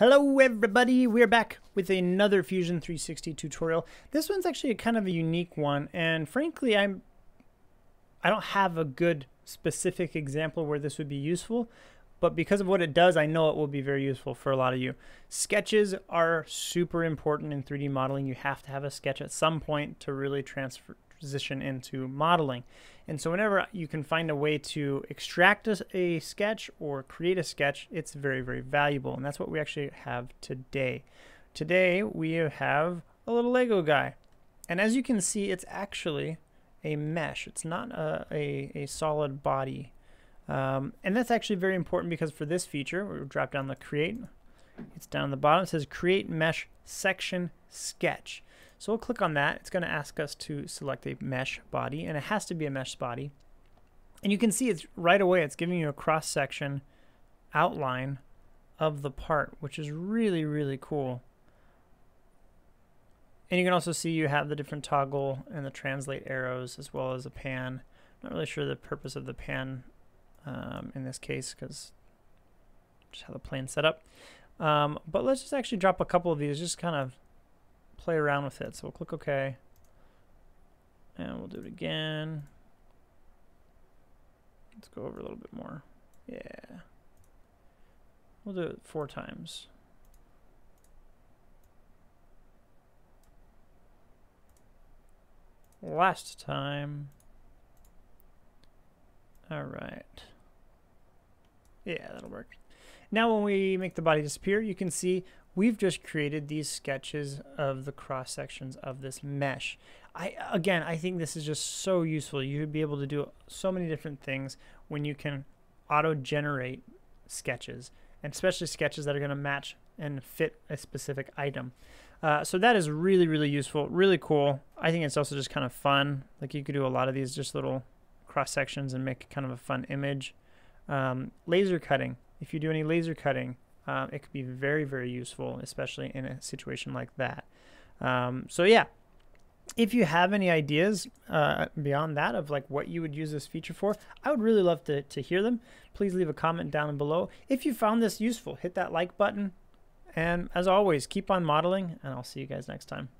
Hello everybody, we're back with another Fusion 360 tutorial. This one's actually a kind of a unique one and frankly I'm I don't have a good specific example where this would be useful, but because of what it does, I know it will be very useful for a lot of you. Sketches are super important in 3D modeling. You have to have a sketch at some point to really transfer transition into modeling. And so whenever you can find a way to extract a, a, sketch or create a sketch, it's very, very valuable. And that's what we actually have today. Today we have a little Lego guy. And as you can see, it's actually a mesh. It's not a, a, a solid body. Um, and that's actually very important because for this feature, we'll drop down the create. It's down the bottom. It says create mesh section sketch. So we'll click on that. It's going to ask us to select a mesh body, and it has to be a mesh body. And you can see it's right away, it's giving you a cross-section outline of the part, which is really, really cool. And you can also see you have the different toggle and the translate arrows as well as a pan. Not really sure the purpose of the pan um, in this case because just have the plane set up. Um, but let's just actually drop a couple of these, just kind of play around with it. So we'll click OK. And we'll do it again. Let's go over a little bit more. Yeah. We'll do it four times. Last time. All right. Yeah, that'll work. Now when we make the body disappear, you can see we've just created these sketches of the cross sections of this mesh. I again, I think this is just so useful. You would be able to do so many different things when you can auto-generate sketches, and especially sketches that are going to match and fit a specific item. Uh, so that is really, really useful, really cool. I think it's also just kind of fun. Like you could do a lot of these just little cross sections and make kind of a fun image. Um, laser cutting. If you do any laser cutting, um, it could be very, very useful, especially in a situation like that. Um, so yeah, if you have any ideas uh, beyond that of like what you would use this feature for, I would really love to, to hear them. Please leave a comment down below. If you found this useful, hit that like button. And as always, keep on modeling, and I'll see you guys next time.